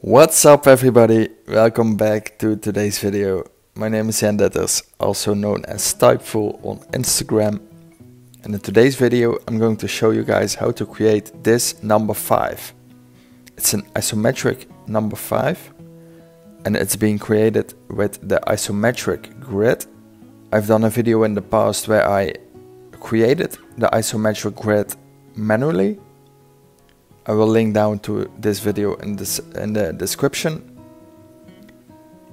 What's up everybody? Welcome back to today's video. My name is Jen Ditters, also known as Typefool on Instagram. And in today's video I'm going to show you guys how to create this number 5. It's an isometric number 5 and it's being created with the isometric grid. I've done a video in the past where I created the isometric grid manually I will link down to this video in this in the description.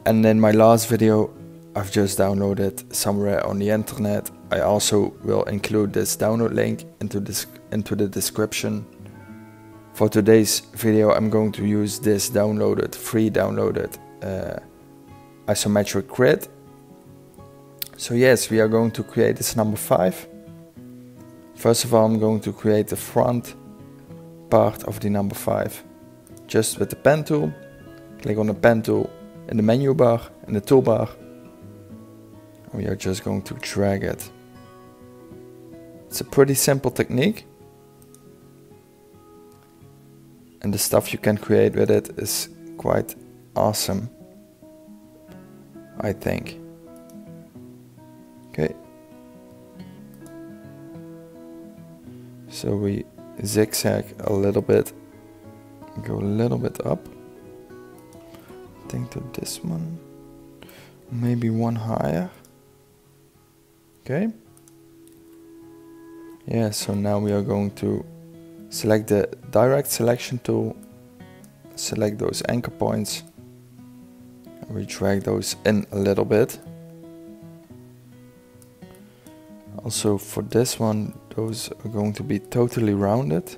And in my last video I've just downloaded somewhere on the internet. I also will include this download link into this into the description. For today's video I'm going to use this downloaded free downloaded uh, isometric grid. So yes, we are going to create this number 5. First of all I'm going to create the front part of the number 5. Just with the pen tool, click on the pen tool in the menu bar in the toolbar. We are just going to drag it. It's a pretty simple technique. And the stuff you can create with it is quite awesome. I think. Okay. So we zigzag a little bit go a little bit up. I think to this one maybe one higher. Okay. Yeah so now we are going to select the direct selection tool select those anchor points and we drag those in a little bit. Also for this one those are going to be totally rounded.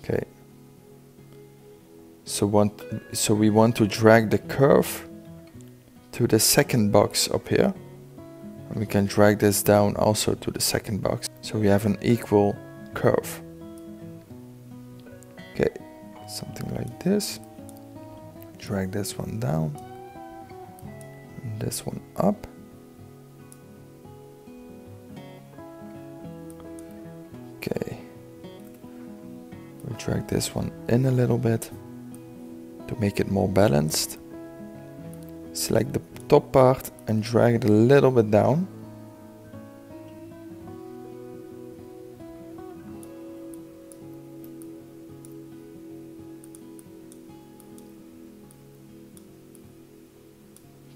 Okay. So want so we want to drag the curve to the second box up here. And we can drag this down also to the second box. So we have an equal curve. Okay. Something like this. Drag this one down. And this one up drag this one in a little bit to make it more balanced. Select the top part and drag it a little bit down.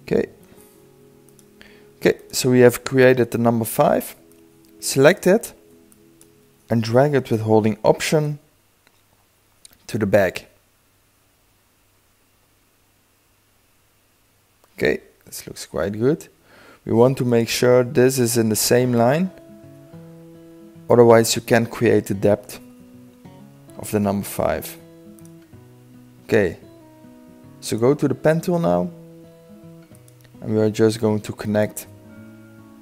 Okay. Okay, so we have created the number 5. Select it and drag it with holding option to the back. Okay, this looks quite good. We want to make sure this is in the same line. Otherwise you can't create the depth of the number 5. Okay, so go to the pen tool now. And we are just going to connect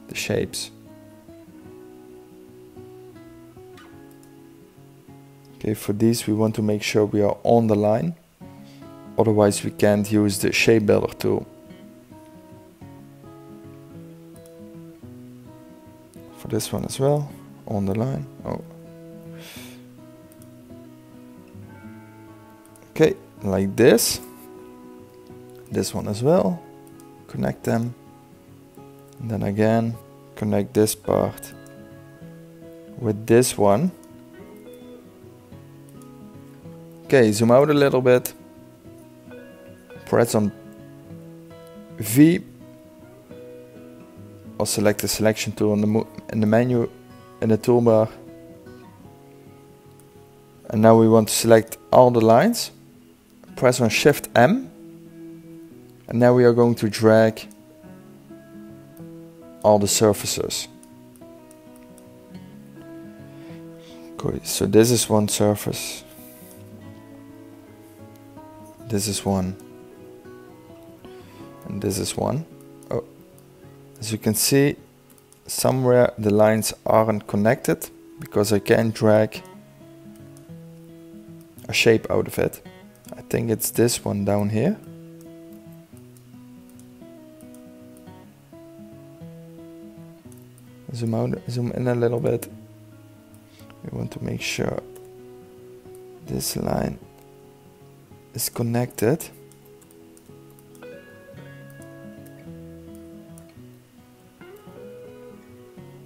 the shapes. Okay, for these we want to make sure we are on the line. Otherwise we can't use the shape builder tool. For this one as well, on the line. Oh. Okay, like this. This one as well. Connect them. And then again, connect this part with this one. Okay, zoom out a little bit. Press on V or select the selection tool in the, in the menu in the toolbar. And now we want to select all the lines. Press on Shift M. And now we are going to drag all the surfaces. Okay, so this is one surface this is one and this is one. Oh, as you can see somewhere the lines aren't connected because I can't drag a shape out of it. I think it's this one down here. Zoom out, zoom in a little bit. We want to make sure this line is connected.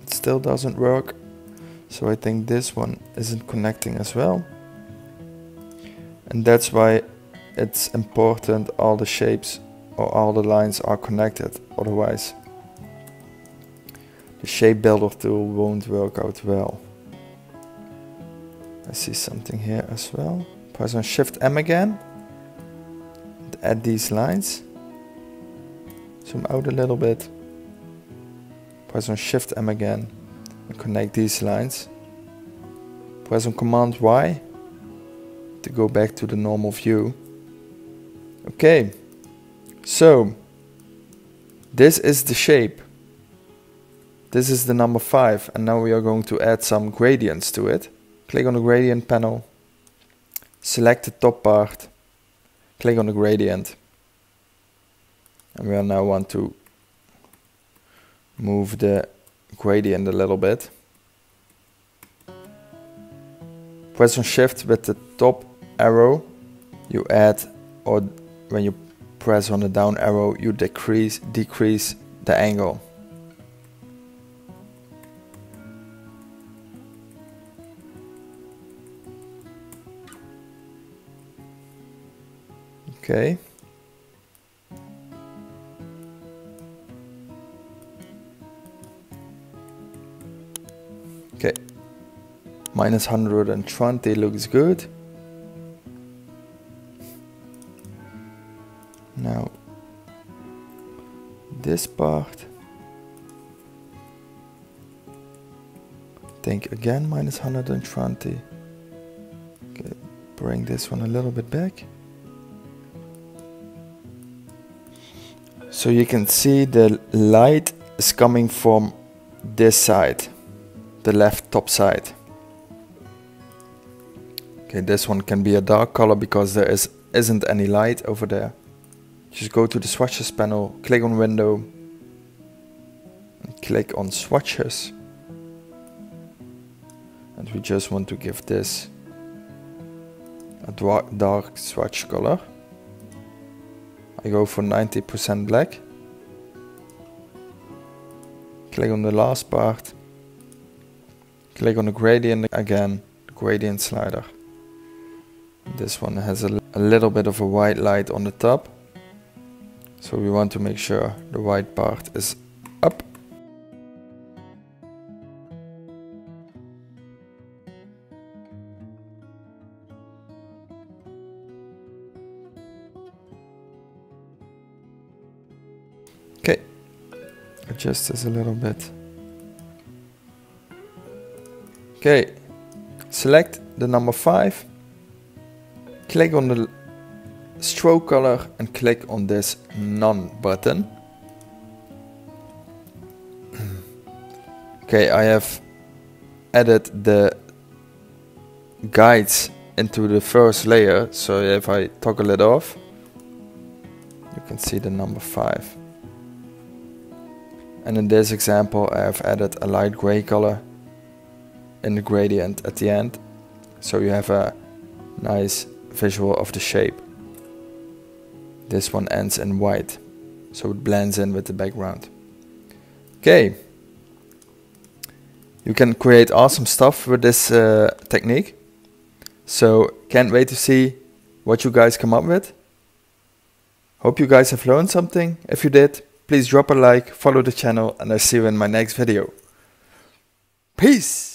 It still doesn't work. So I think this one isn't connecting as well. And that's why it's important all the shapes or all the lines are connected. Otherwise the shape builder tool won't work out well. I see something here as well. Press on Shift M again. Add these lines. Zoom out a little bit. Press on Shift M again and connect these lines. Press on Command Y to go back to the normal view. Okay, so this is the shape. This is the number 5 and now we are going to add some gradients to it. Click on the gradient panel, select the top part, click on the gradient and we now want to move the gradient a little bit. Press on shift with the top arrow you add or when you press on the down arrow you decrease decrease the angle. Okay. Okay. Minus 120 looks good. Now, this part. Think again minus 120. Okay, bring this one a little bit back. So you can see the light is coming from this side, the left top side. Okay, this one can be a dark color because there is, isn't any light over there. Just go to the swatches panel, click on window, and click on swatches. And we just want to give this a dark swatch color. I go for 90% black. Click on the last part. Click on the gradient again, the gradient slider. This one has a, a little bit of a white light on the top. So we want to make sure the white part is adjust this a little bit. Okay, select the number 5, click on the stroke color and click on this none button. okay, I have added the guides into the first layer, so if I toggle it off, you can see the number 5. And in this example I have added a light gray color in the gradient at the end so you have a nice visual of the shape. This one ends in white so it blends in with the background. Okay, you can create awesome stuff with this uh, technique. So can't wait to see what you guys come up with. Hope you guys have learned something. If you did, Please drop a like, follow the channel, and I'll see you in my next video. Peace!